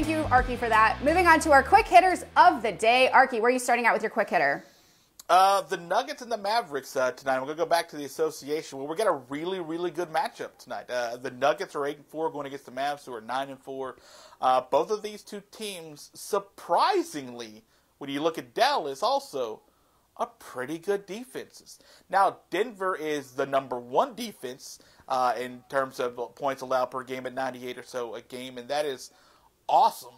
Thank you, Arky, for that. Moving on to our quick hitters of the day. Arky, where are you starting out with your quick hitter? Uh, the Nuggets and the Mavericks uh, tonight. We're going to go back to the association. Well, we got a really, really good matchup tonight. Uh, the Nuggets are eight and four going against the Mavs, who are nine and four. Uh, both of these two teams, surprisingly, when you look at Dallas, also are pretty good defenses. Now, Denver is the number one defense uh, in terms of points allowed per game at 98 or so a game, and that is awesome.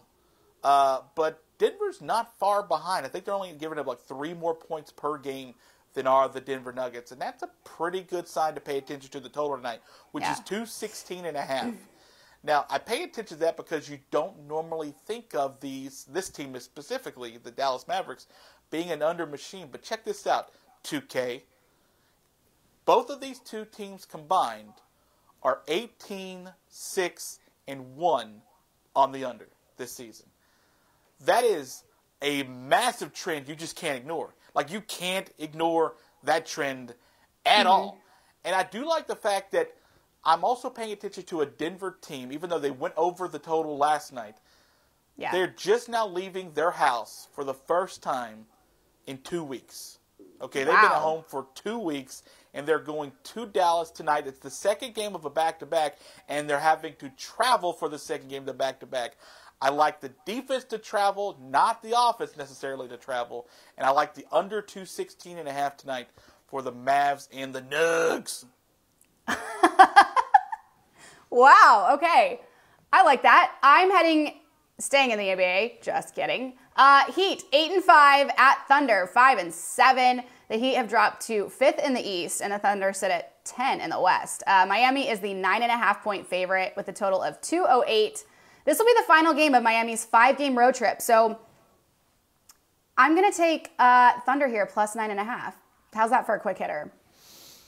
Uh, but Denver's not far behind. I think they're only giving up like three more points per game than are the Denver Nuggets, and that's a pretty good sign to pay attention to the total tonight, which yeah. is 216 and a half. now, I pay attention to that because you don't normally think of these this team specifically, the Dallas Mavericks, being an under machine. But check this out, 2K. Both of these two teams combined are 18, 6, and 1 on the under this season that is a massive trend you just can't ignore. Like you can't ignore that trend at mm-hmm. all. And I do like the fact that I'm also paying attention to a Denver team, even though they went over the total last night. Yeah. They're just now leaving their house for the first time in two weeks. Okay, they've wow. been at home for two weeks, and they're going to Dallas tonight. It's the second game of a back to back, and they're having to travel for the second game of the back to back. I like the defense to travel, not the offense necessarily to travel. And I like the under 216 and a half tonight for the Mavs and the Nugs. wow, okay. I like that. I'm heading staying in the NBA, just kidding. Uh, Heat, 8 and 5 at Thunder, 5 and 7. The Heat have dropped to 5th in the East, and the Thunder sit at 10 in the West. Uh, Miami is the 9.5 point favorite with a total of 208. This will be the final game of Miami's five game road trip. So I'm going to take uh, Thunder here plus nine and a half. How's that for a quick hitter?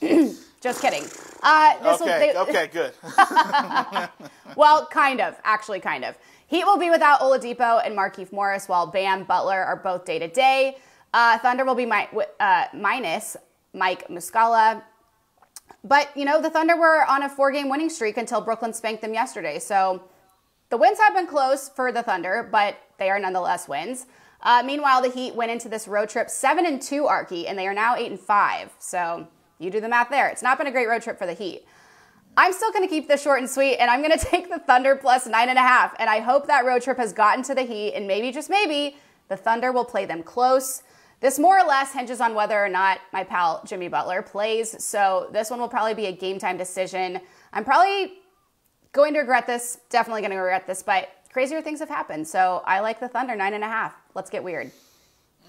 Just kidding. Uh, okay, will, they, okay, good. well, kind of, actually, kind of. Heat will be without Oladipo and Markieff Morris, while Bam Butler are both day to day. Thunder will be uh, minus Mike Muscala. But, you know, the Thunder were on a four game winning streak until Brooklyn spanked them yesterday. So the wins have been close for the Thunder, but they are nonetheless wins. Uh, meanwhile, the Heat went into this road trip seven and two, Arky, and they are now eight and five. So you do the math there. It's not been a great road trip for the Heat. I'm still going to keep this short and sweet, and I'm going to take the Thunder plus nine and a half. And I hope that road trip has gotten to the Heat, and maybe just maybe the Thunder will play them close. This more or less hinges on whether or not my pal Jimmy Butler plays. So this one will probably be a game time decision. I'm probably Going to regret this, definitely going to regret this, but crazier things have happened. So I like the Thunder nine and a half. Let's get weird.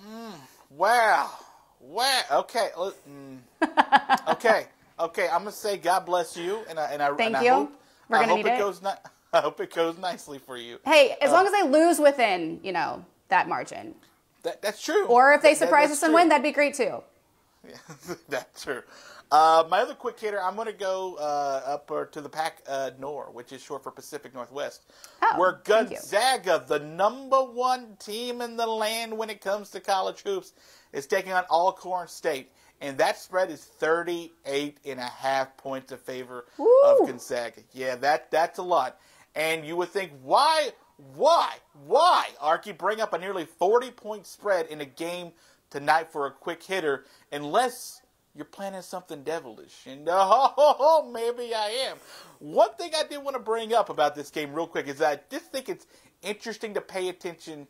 Mm, wow. Wow. Okay. Mm. okay. Okay. I'm gonna say God bless you, and I and I, Thank and you. I hope, We're gonna I hope it, it goes. Ni- I hope it goes nicely for you. Hey, as uh, long as I lose within, you know, that margin. That, that's true. Or if they surprise that, us and win, that'd be great too. Yeah, that's true. Uh, my other quick hitter, I'm going to go uh, up or to the Pac uh, Nor, which is short for Pacific Northwest, oh, where Gonzaga, the number one team in the land when it comes to college hoops, is taking on Alcorn State. And that spread is 38 and a half points in favor Woo. of Gonzaga. Yeah, that that's a lot. And you would think, why, why, why, Arky, bring up a nearly 40 point spread in a game tonight for a quick hitter unless you're planning something devilish. And oh, maybe I am. One thing I did want to bring up about this game, real quick, is that I just think it's interesting to pay attention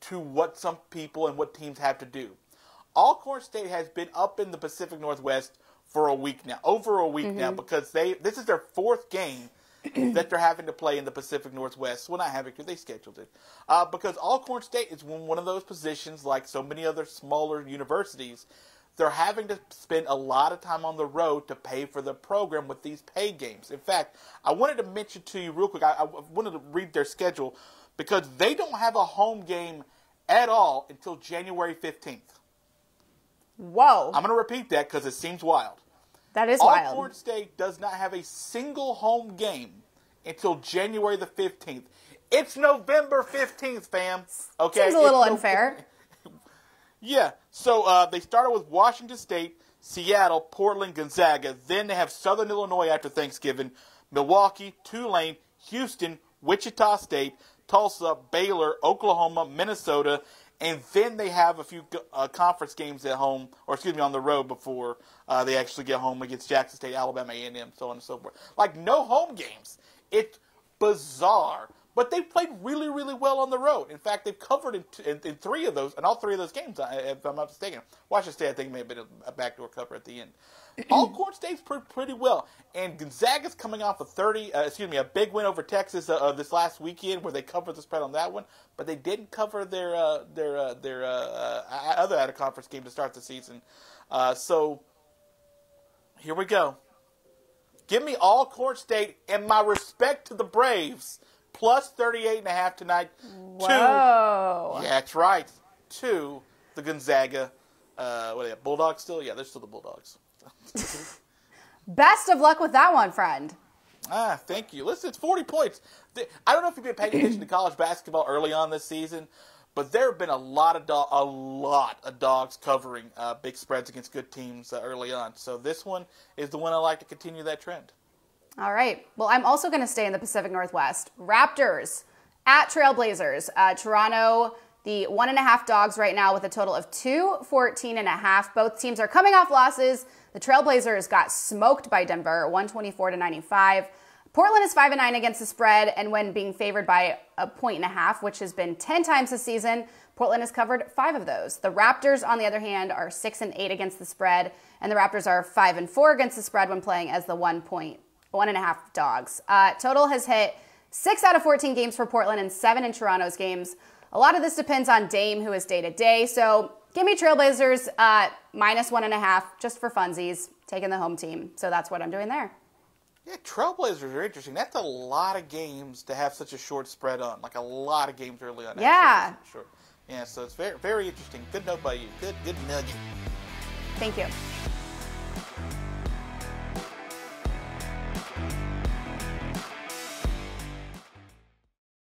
to what some people and what teams have to do. Alcorn State has been up in the Pacific Northwest for a week now, over a week mm-hmm. now, because they this is their fourth game that they're having to play in the Pacific Northwest. Well, not having because they scheduled it. Uh, because Alcorn State is one of those positions, like so many other smaller universities, they're having to spend a lot of time on the road to pay for the program with these pay games. In fact, I wanted to mention to you real quick, I, I wanted to read their schedule because they don't have a home game at all until January 15th. Whoa. I'm going to repeat that because it seems wild. That is Alcorn wild. State does not have a single home game until January the 15th. It's November 15th, fam. Okay. Seems a little it's unfair. No- yeah. So uh, they started with Washington State, Seattle, Portland, Gonzaga. Then they have Southern Illinois after Thanksgiving, Milwaukee, Tulane, Houston, Wichita State, Tulsa, Baylor, Oklahoma, Minnesota, and then they have a few uh, conference games at home, or excuse me, on the road before uh, they actually get home against Jackson State, Alabama A&M, so on and so forth. Like no home games. It's bizarre. But they played really, really well on the road. In fact, they've covered in, in, in three of those, and all three of those games, if I'm not mistaken. Washington State, I think, may have been a, backdoor cover at the end. Alcorn State's pretty, pretty well, and Gonzaga's coming off a 30, uh, excuse me, a big win over Texas uh, uh, this last weekend, where they covered the spread on that one, but they didn't cover their uh, their uh, their uh, other out of conference game to start the season. so here we go. Give me Alcorn State and my respect to the Braves plus 38 and a half tonight. Whoa. To, yeah, that's right. To the Gonzaga. Uh, what are they, Bulldogs still? Yeah, they're still the Bulldogs. Best of luck with that one, friend. Ah, thank you. Listen, it's 40 points. I don't know if you've been paying attention to college basketball early on this season, but there have been a lot of do- a lot of dogs covering uh, big spreads against good teams uh, early on. So this one is the one I like to continue that trend. All right. Well, I'm also going to stay in the Pacific Northwest. Raptors at Trailblazers. Uh, Toronto, the one and a half dogs right now with a total of two, 14 and a half. Both teams are coming off losses. The Trailblazers got smoked by Denver, 124 to 95. Portland is 5 and 9 against the spread, and when being favored by a point and a half, which has been 10 times this season, Portland has covered five of those. The Raptors, on the other hand, are 6 and 8 against the spread, and the Raptors are 5 and 4 against the spread when playing as the one point one and a half dogs. Uh, total has hit six out of 14 games for Portland and seven in Toronto's games. A lot of this depends on Dame, who is day to day. So give me Trailblazers uh, minus one and a half just for funsies, taking the home team. So that's what I'm doing there. Yeah, Trailblazers are interesting. That's a lot of games to have such a short spread on. Like a lot of games early on. Yeah. Sure. Yeah, so it's very very interesting. Good note by you. Good good nugget. Thank you.